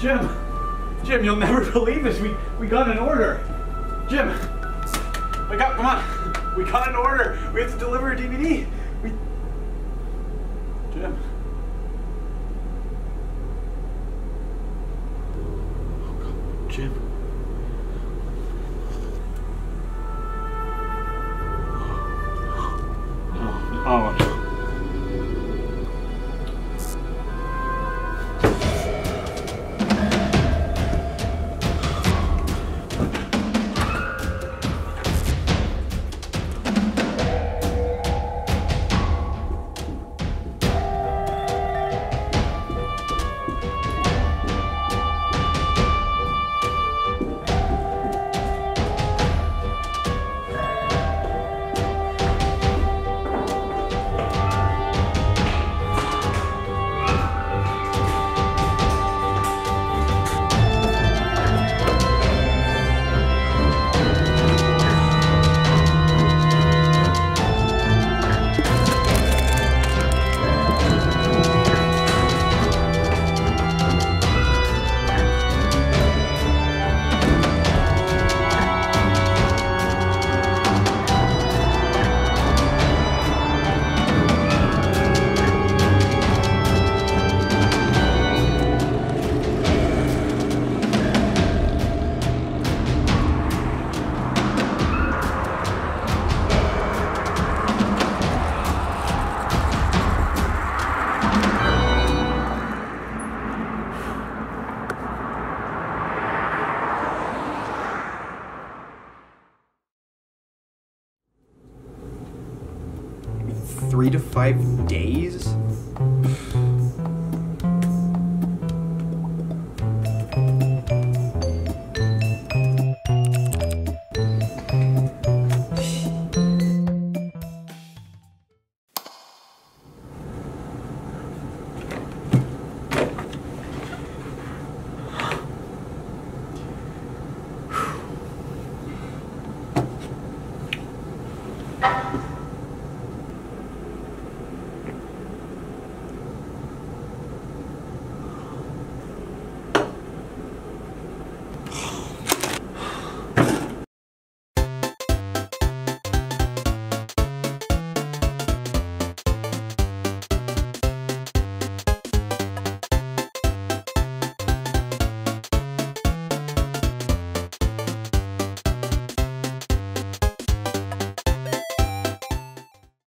Jim, Jim, you'll never believe this. We we got an order. Jim, wake up! Come on. We got an order. We have to deliver a DVD. We. Jim. Jim. Oh, oh. three to five days? you